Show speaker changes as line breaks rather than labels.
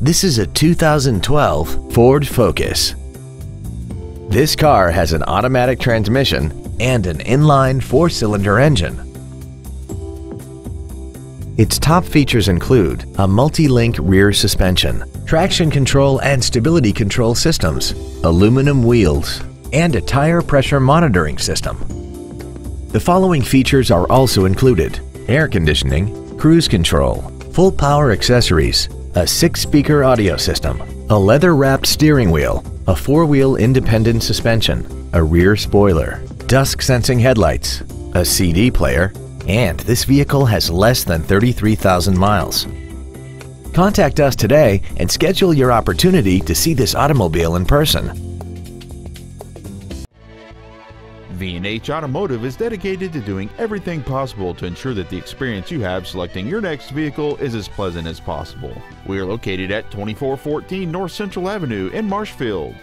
This is a 2012 Ford Focus. This car has an automatic transmission and an inline four-cylinder engine. Its top features include a multi-link rear suspension, traction control and stability control systems, aluminum wheels, and a tire pressure monitoring system. The following features are also included air conditioning, cruise control, full power accessories, a six speaker audio system, a leather wrapped steering wheel, a four wheel independent suspension, a rear spoiler, dusk sensing headlights, a CD player, and this vehicle has less than 33,000 miles. Contact us today and schedule your opportunity to see this automobile in person.
V&H Automotive is dedicated to doing everything possible to ensure that the experience you have selecting your next vehicle is as pleasant as possible. We are located at 2414 North Central Avenue in Marshfield.